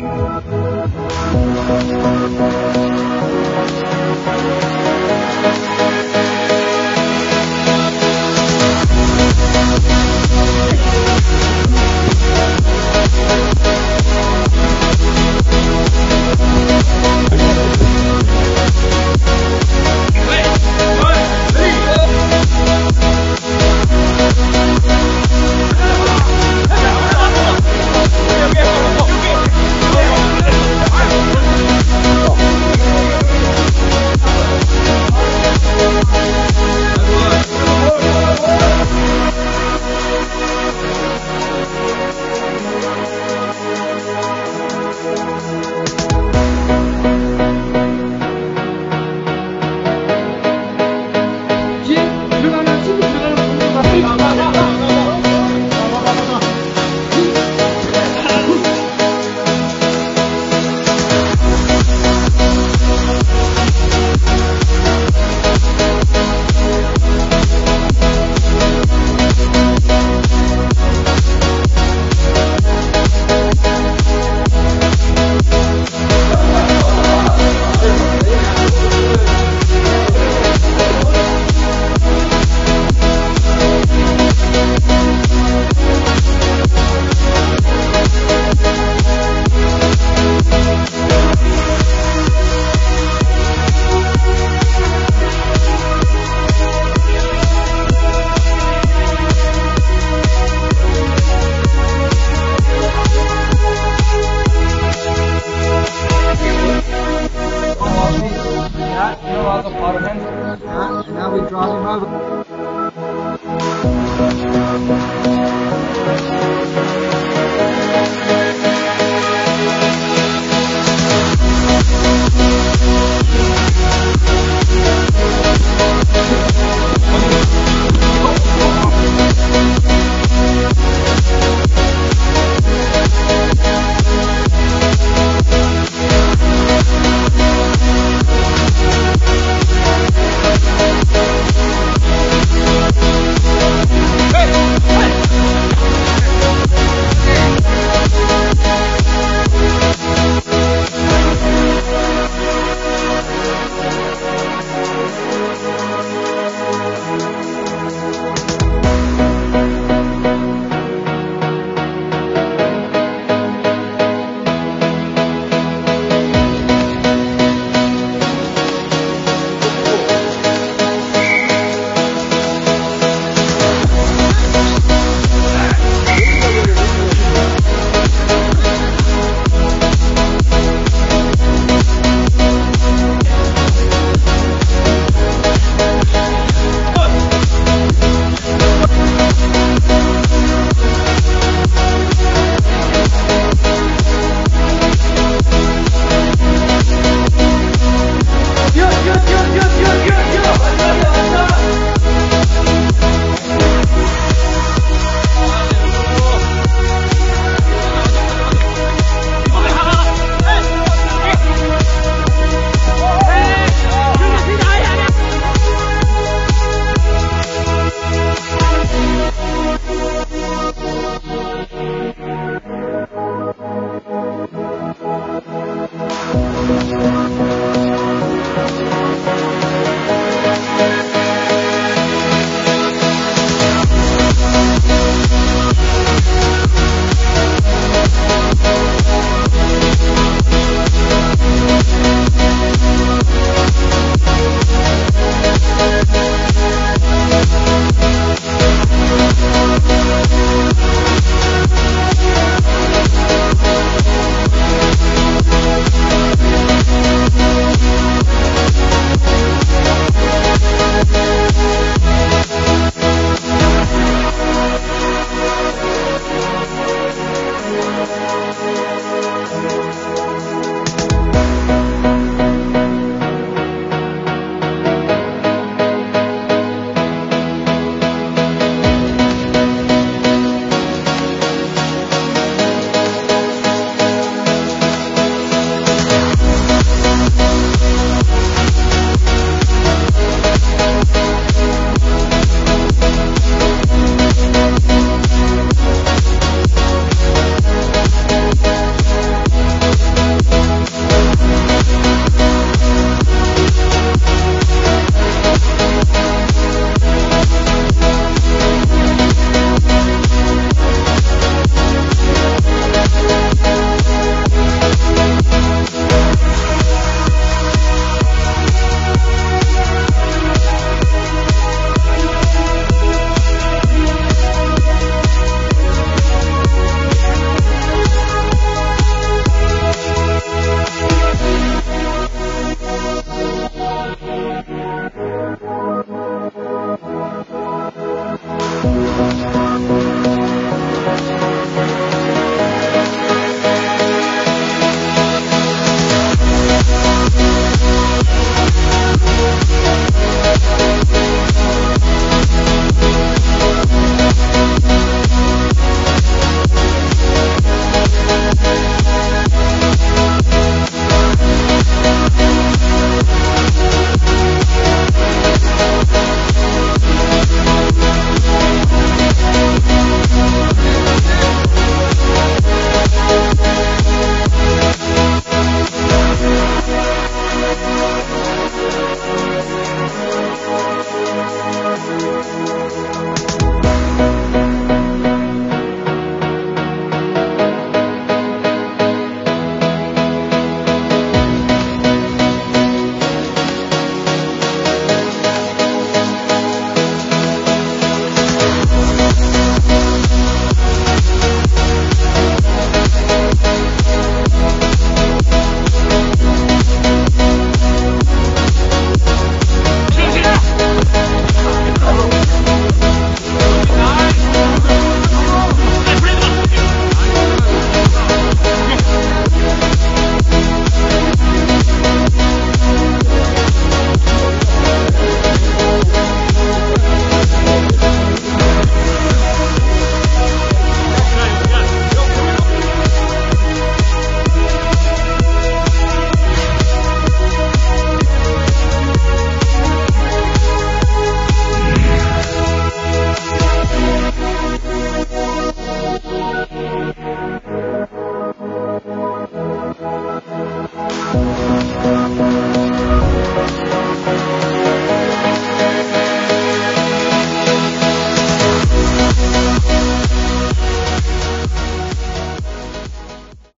Gracias. We'll be right back.